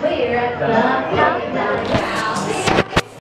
clear at the